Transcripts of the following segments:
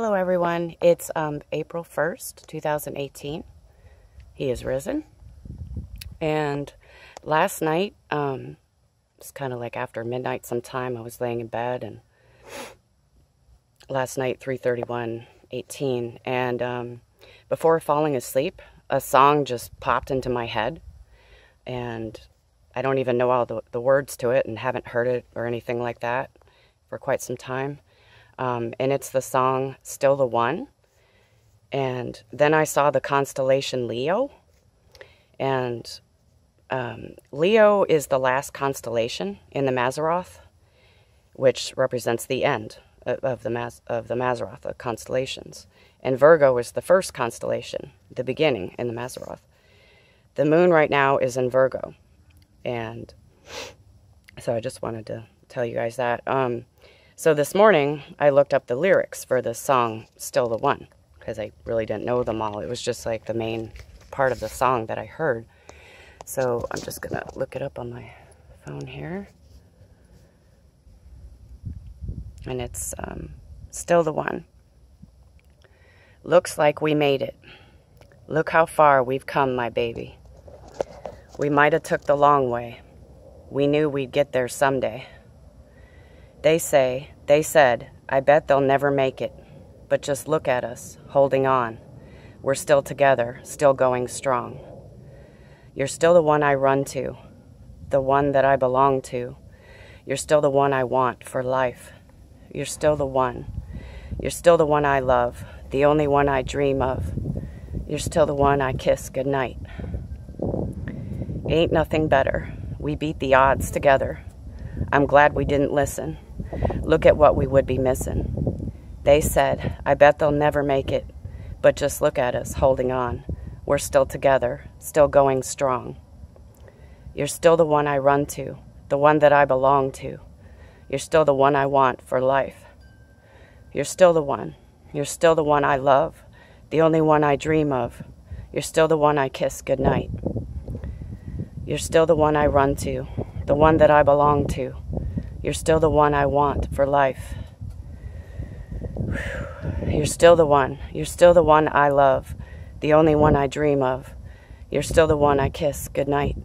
Hello, everyone. It's um, April 1st, 2018. He is risen. And last night, um, it's kind of like after midnight sometime, I was laying in bed and last night, 331 18. And um, before falling asleep, a song just popped into my head. And I don't even know all the, the words to it and haven't heard it or anything like that for quite some time. Um, and it's the song Still the One. And then I saw the constellation Leo. And um, Leo is the last constellation in the Mazzaroth, which represents the end of the, Maz- of the Mazzaroth, the constellations. And Virgo is the first constellation, the beginning in the Mazzaroth. The moon right now is in Virgo. And so I just wanted to tell you guys that. Um, so this morning, I looked up the lyrics for this song, Still the One, because I really didn't know them all. It was just like the main part of the song that I heard. So I'm just going to look it up on my phone here. And it's um, Still the One. Looks like we made it. Look how far we've come, my baby. We might have took the long way. We knew we'd get there someday. They say, they said, I bet they'll never make it. But just look at us, holding on. We're still together, still going strong. You're still the one I run to, the one that I belong to. You're still the one I want for life. You're still the one. You're still the one I love, the only one I dream of. You're still the one I kiss goodnight. Ain't nothing better. We beat the odds together. I'm glad we didn't listen. Look at what we would be missing. They said, I bet they'll never make it, but just look at us holding on. We're still together, still going strong. You're still the one I run to, the one that I belong to. You're still the one I want for life. You're still the one. You're still the one I love, the only one I dream of. You're still the one I kiss goodnight. You're still the one I run to, the one that I belong to. You're still the one I want for life. You're still the one. You're still the one I love, the only one I dream of. You're still the one I kiss goodnight.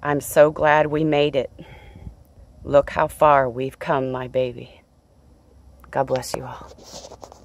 I'm so glad we made it. Look how far we've come, my baby. God bless you all.